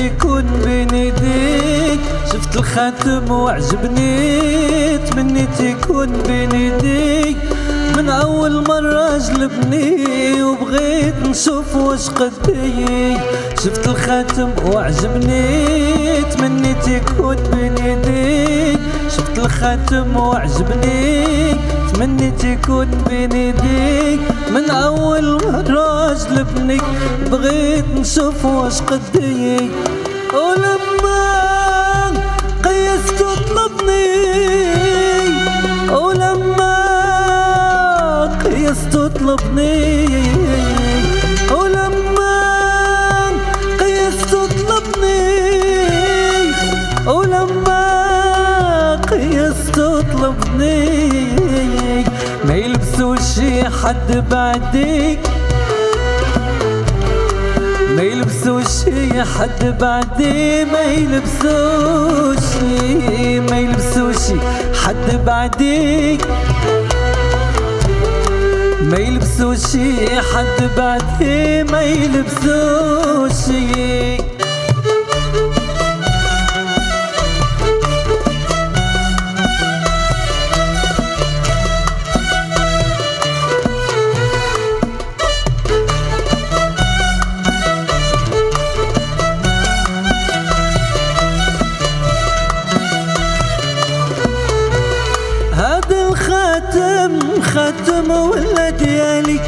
يكون بين يديك شفت الخاتم وعجبني تمنيت يكون بين يديك من أول مرة جلبني وبغيت نشوف واش قدي شفت الخاتم وعجبني تمنيت يكون بين يديك شفت الخاتم وعجبني تمنيت يكون بين يديك من أول مرة جلبني بغيت نشوف واش قدي ولما قيست طلبني ولما قيست طلبني ولما قيست طلبني ولما قيست طلبني ما يلبسوش حد بعديك ما حد بعدي ما يلبسوش ما يلبسوش حد بعديك. ما يلبسوش حد بعدي ما يلبسوش. هذا الخاتم خاتم ولا ديالي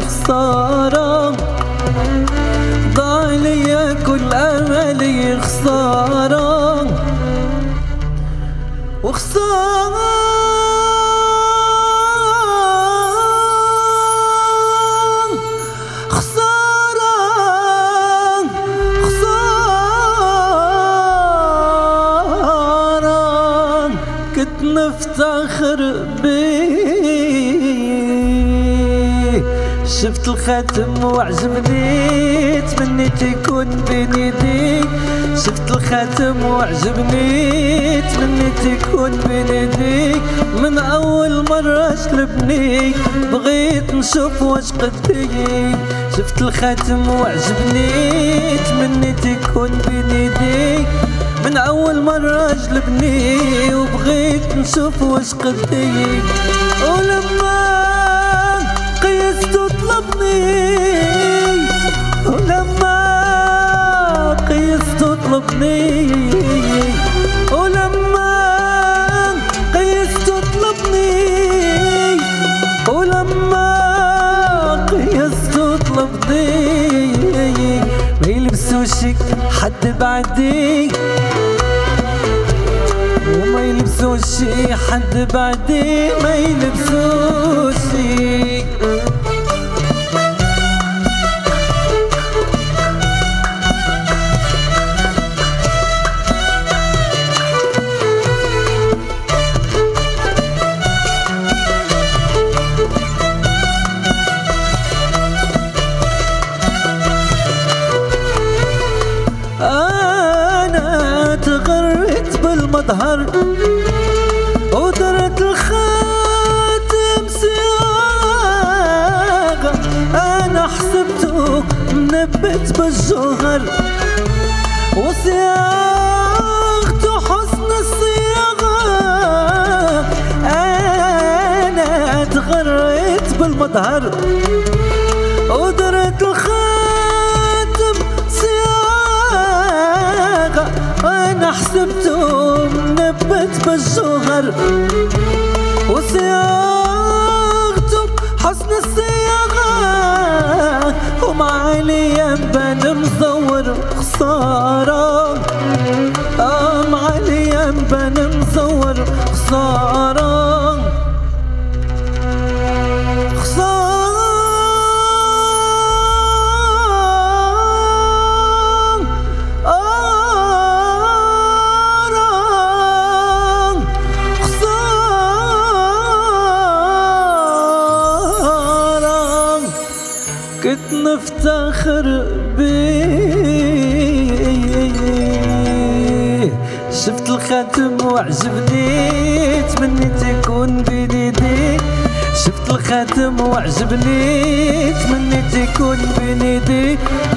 خساره ضاع لي كل وخسارة خسارة خسارة كنت نفتخر بيه شفت الخاتم وعجبني تمنيت يكون بين يديك شفت الخاتم وعجبني تمنيت يكون بين يديك من أول مرة جلبني بغيت نشوف واش قدي شفت الخاتم وعجبني تمنيت يكون بين يديك من أول مرة جلبني وبغيت نشوف واش قدي ولما قيست طلبني ولما قيست طلبني ولما قيست طلبني ولما قيست طلبني ما يلبسوش حد بعدي. وما يلبسوش حد بعدي. ما يلبسوش تغرت بالمظهر ودرت الخاتم صياغة أنا حسبته منبت بالجوهر. وصياغته حسن الصياغة أنا تغريت بالمظهر ودرت الخاتم صياغة أنا حسبته منبت بالجوهر وصياغته حسن الصياغة ومع علي نفتخر بيه. شفت الخاتم وعجبني تمنيت يكون بين يديك شفت الخاتم وعجبني يكون بين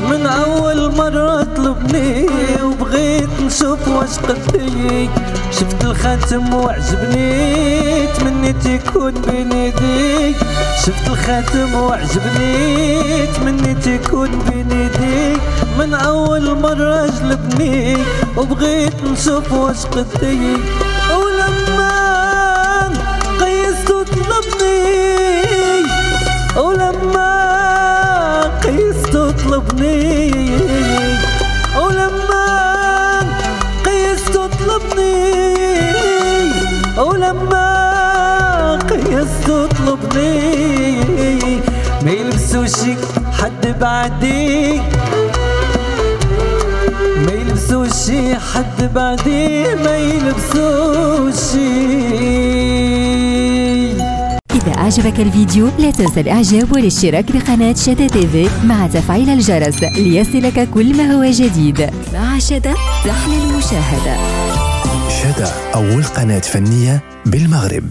من أول مرة طلبني وبغيت نشوف واش قديك شفت الخاتم وعجبني تمنيت يكون بين يديك. شفت الخاتم وعجبني تمنيت يكون بين يديك. من أول مرة جلبني وبغيت نشوف واش قديك قيست طلبني ما يلبسوش حد بعدي. ما يلبسوش حد بعدي ما يلبسوش إذا أعجبك الفيديو لا تنسى الإعجاب والاشتراك بقناة شدا تيفي مع تفعيل الجرس ليصلك كل ما هو جديد. مع شدا تحلى المشاهدة شدا أول قناة فنية بالمغرب.